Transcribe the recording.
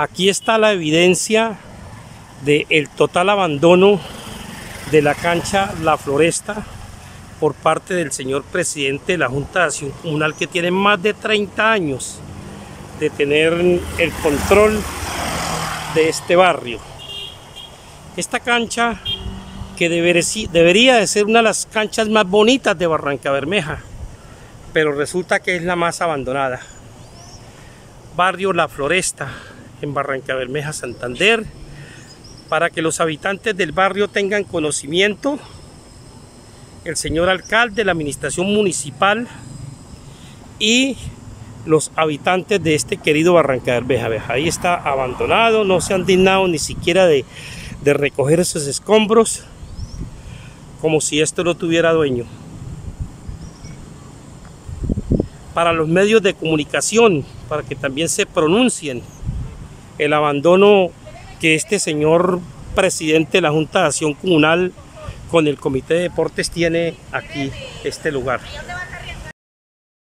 Aquí está la evidencia del total abandono de la cancha La Floresta por parte del señor presidente de la Junta de Acción Comunal que tiene más de 30 años de tener el control de este barrio. Esta cancha que debería de ser una de las canchas más bonitas de Barranca Bermeja, pero resulta que es la más abandonada. Barrio La Floresta, en Barranca Bermeja, Santander, para que los habitantes del barrio tengan conocimiento, el señor alcalde, la administración municipal y los habitantes de este querido Barranca Bermeja. Ahí está abandonado, no se han dignado ni siquiera de, de recoger esos escombros, como si esto no tuviera dueño. Para los medios de comunicación, para que también se pronuncien el abandono que este señor presidente de la Junta de Acción Comunal con el Comité de Deportes tiene aquí este lugar.